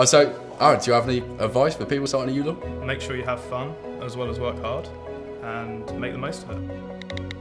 Oh, so, Aaron, do you have any advice for people starting a ULaw? Make sure you have fun as well as work hard and make the most of it.